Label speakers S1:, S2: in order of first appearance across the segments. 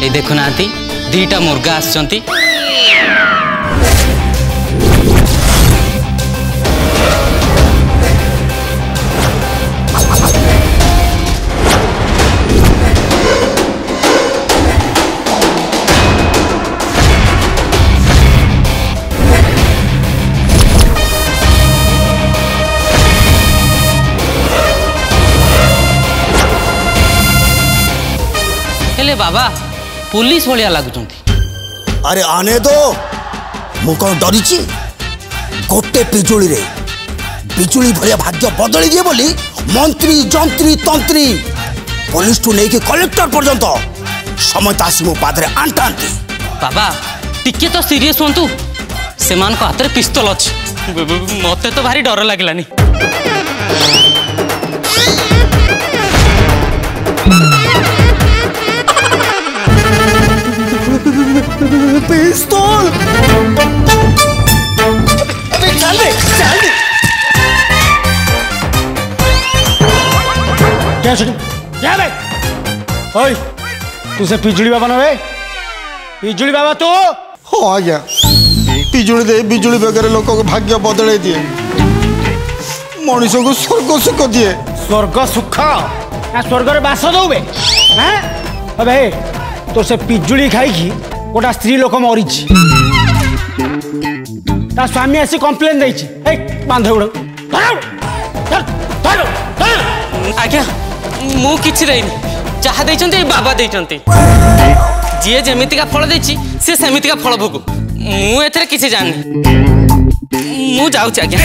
S1: देखुना दीटा मुर्गा आस बाबा পুলিশ ভলিয়া লাগুচন্তি
S2: আরে আনে তো মু কোন ডরিছি গোটে পিজুলি রে বিজুলি ভলিয়া ভাগ্য বদলি দিয়ে বলি মন্ত্রী যন্ত্রী তন্ত্রী পুলিশ টু নেইকি কলেক্টর পর্যন্ত সময় আসি মো পাদরে আনটান্তি
S1: বাবা টিকে তো সিরিয়াস হুঁতু সেমানক হাতরে পিস্তল অছি মতে তো ভারি ডর লাগিলানি
S3: कैसे जा बे ओए तुझसे पिजुड़ी बाबा ना बे पिजुड़ी बाबा तू
S4: हो आ गया पिजुड़ी दे बिजुड़ी वगैरह लोगों को भाग्य बदले दिए मनुष्य को स्वर्ग सुख दिए
S3: स्वर्ग सुख ना स्वर्ग रे बास दो बे हां अबे तो से पिजुड़ी खाई की गोटा स्त्री लोक मरी ता स्वामी आसी कंप्लेन दैची ए बांधे उड़ धर धर
S1: ମୁଁ କିଛି ଦେଇନି ଯାହା ଦେଇଛନ୍ତି ଏଇ ବାବା ଦେଇଛନ୍ତି ଯିଏ ଯେମିତିକା ଫଳ ଦେଇଛି ସେ ସେମିତିକା ଫଳ ଭୋଗୁ ମୁଁ ଏଥିରେ କିଛି ଜାଣିନି ମୁଁ ଯାଉଛି ଆଜ୍ଞା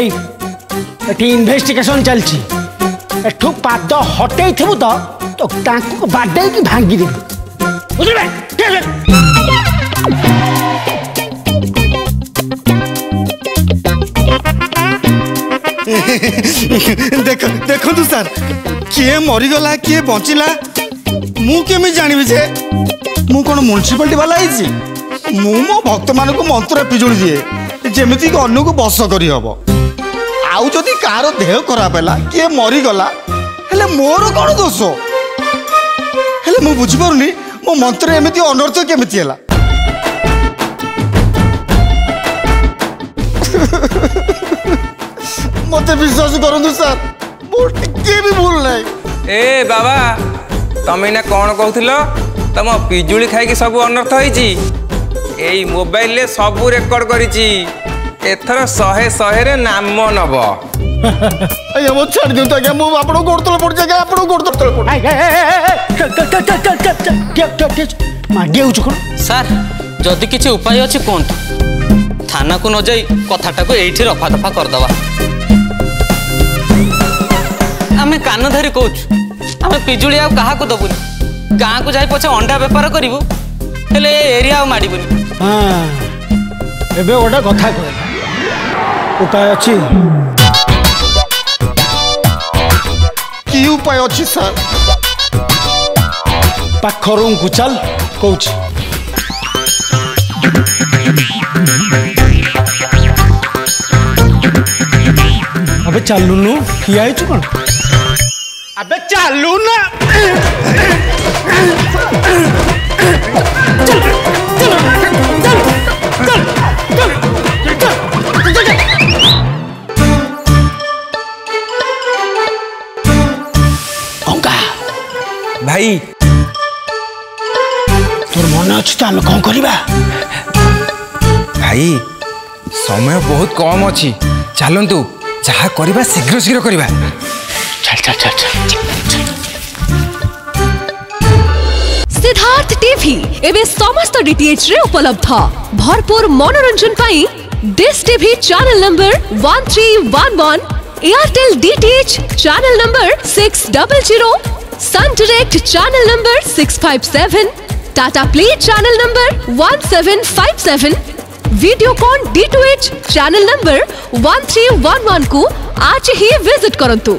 S3: ଏଇ ଏଠି ଇନଭେଷ୍ଟିଗେସନ୍ ଚାଲିଛି ଏଠୁ ପାଦ ହଟେଇଥିବୁ ତ ତାଙ୍କୁ ବାଡ଼େଇକି ଭାଙ୍ଗିଦେବି ବୁଝିଲେ
S4: দেখ দেখন্তু স্যার কিয়ে মরিগলা কিয়ে বঞ্চিলা মু কেমি জানিবি যে মু কোন মিউনিসিপালিটি বালা হইছি মু মো ভক্ত মানুষ মন্ত্রে পিজুড়ি দিয়ে যেমিতি অন্যকু বস করি হব আউ যদি কার দেহ খারাপ হেলা কিয়ে মরিগলা হলে মোর কোন দোষ হলে মু বুঝিপারুনি মো মন্ত্রে এমিতি অনর্থ কেমিতি হেলা ମତେ ବିଶ୍ୱାସ କରନ୍ତୁ ସାର୍ ମୋର ଟିକେ ବି ଭୁଲ ନାହିଁ
S5: ଏ ବାବା ତମେ ଏଇନା କ'ଣ କହୁଥିଲ ତମ ପିଜୁଳି ଖାଇକି ସବୁ ଅନର୍ଥ ହେଇଛି ଏଇ ମୋବାଇଲରେ ସବୁ ରେକର୍ଡ କରିଛି ଏଥର ଶହେ ଶହେରେ ନାମ ନବ ଆଜ୍ଞା
S4: ମୁଁ ଛାଡ଼ି ଦିଅନ୍ତୁ ଆଜ୍ଞା ମୁଁ ଆପଣଙ୍କୁ ଗୋଡ଼ ତଳେ ପଡ଼ୁଛି ଆଜ୍ଞା ଆପଣଙ୍କୁ ଗୋଡ଼ ତଳେ
S3: ପଡ଼ୁଛି ମାଗି ଆଉଛୁ କ'ଣ
S1: ସାର୍ ଯଦି କିଛି ଉପାୟ ଅଛି କୁହନ୍ତୁ ଥାନାକୁ ନ ଯାଇ କଥାଟାକୁ ଏଇଠି ରଫା ଦଫା କରିଦେବା କହୁଛୁ ଆମେ ପିଜୁଳି ଆଉ କାହାକୁ ଦବୁନି ଗାଁକୁ ଯାଇ ପଛେ ଅଣ୍ଡା ବେପାର କରିବୁ ହେଲେ ଏ ଏରିଆ ଆଉ ମାଡ଼ିବୁନି
S3: ଏବେ ଗୋଟେ କଥା କହ ଉପାୟ ଅଛି
S4: କି ଉପାୟ ଅଛି ସାର୍
S3: ପାଖ ରୁମ୍କୁ ଚାଲ କହୁଛି ଆମେ ଚାଲୁନୁ ଠିଆ ହେଇଛୁ କ'ଣ अबे चालू ना
S5: भाई
S3: तोर मन अच्छे तो आम कौन करवा
S5: समय बहुत कम अच्छी चलतु जहाँ शीघ्र शीघ्र करवा
S3: चल चल चल चल
S6: सिद्धार्थ टीवी एवं समस्त डीटीएच रे उपलब्ध भरपूर मनोरंजन पाई dish TV channel number 1311 Airtel DTH channel number 600 Sun Direct channel number 657 Tata play channel number 1757 Videocon D two H channel number 1311 को आज ही विजिट करंतु